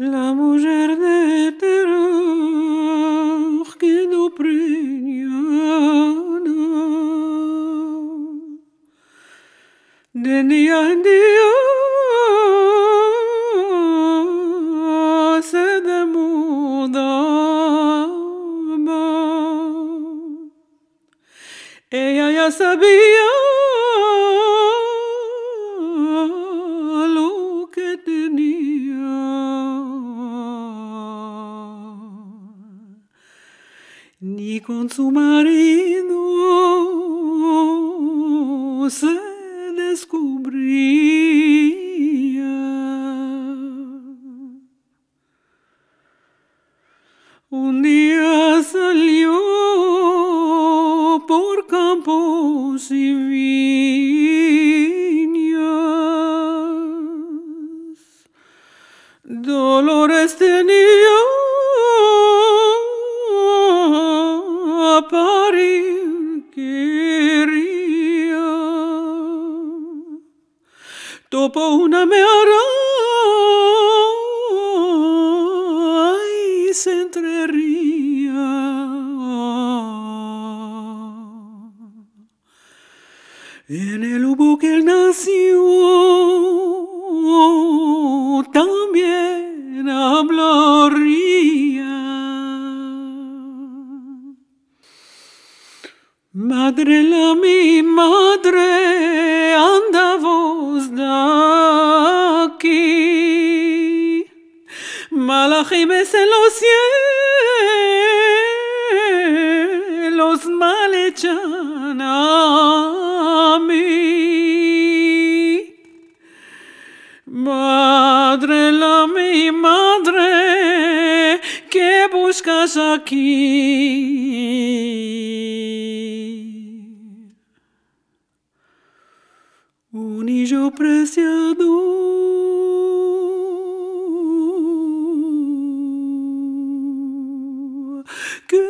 La mujer de terror quedó preñada. De día en día se demudaba. Ella ya sabía Ni con su marido se descubría. Un día salió por campos y viñas. Dolores tenía a parir quería. Topó una meara y se entrería. En el hubo que él nació, Madre la mi madre, anda vos de aquí. Malajimes en los cielos mal echan a mí. Madre la mi madre, ¿qué buscas aquí? O preciado. Que